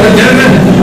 Gentlemen,